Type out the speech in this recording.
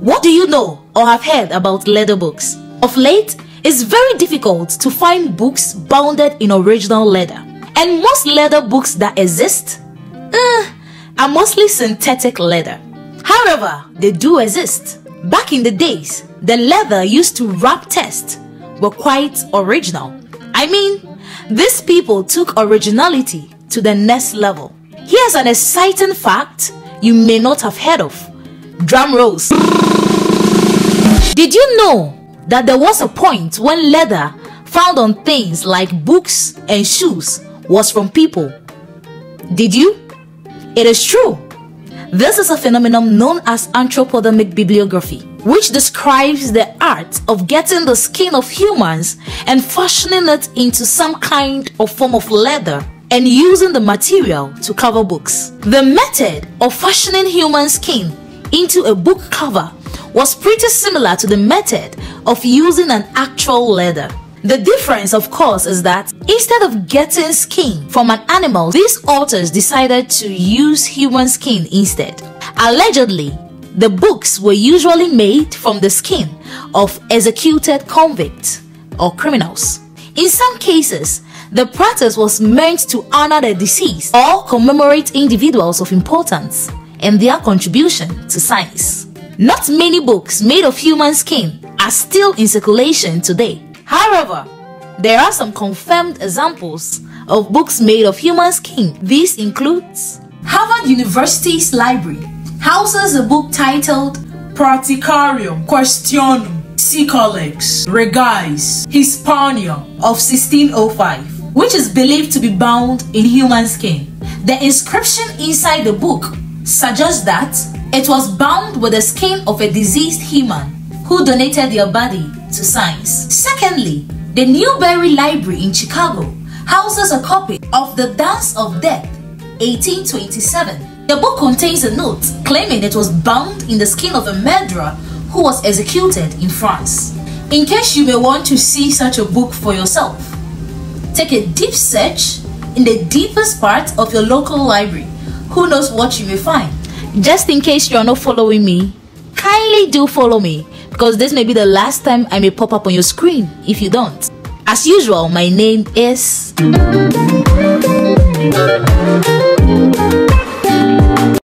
What do you know or have heard about leather books? Of late, it's very difficult to find books bounded in original leather. And most leather books that exist eh, are mostly synthetic leather. However, they do exist. Back in the days, the leather used to wrap test were quite original. I mean, these people took originality to the next level. Here's an exciting fact you may not have heard of. Drum rolls. Did you know that there was a point when leather found on things like books and shoes was from people? Did you? It is true. This is a phenomenon known as anthropodermic bibliopegy, which describes the art of getting the skin of humans and fashioning it into some kind of form of leather and using the material to cover books. The method of fashioning human skin into a book cover was pretty similar to the method of using an actual leather. The difference, of course, is that instead of getting skin from an animal, these authors decided to use human skin instead. Allegedly, the books were usually made from the skin of executed convicts or criminals. In some cases, the practice was meant to honor the deceased or commemorate individuals of importance and their contribution to science. Not many books made of human skin are still in circulation today. However, there are some confirmed examples of books made of human skin. This includes Harvard University's library houses a book titled Practicarium Quaestionum Sicalex Regis Hispania of 1605, which is believed to be bound in human skin. The inscription inside the book suggests that it was bound with the skin of a diseased human who donated their body to science. Secondly, the Newberry Library in Chicago houses a copy of The Dance of Death, 1827. The book contains a note claiming it was bound in the skin of a murderer who was executed in France. In case you may want to see such a book for yourself, take a deep search in the deepest part of your local library. Who knows what you may find? Just in case you are not following me, kindly do follow me because this may be the last time I may pop up on your screen if you don't. As usual, my name is.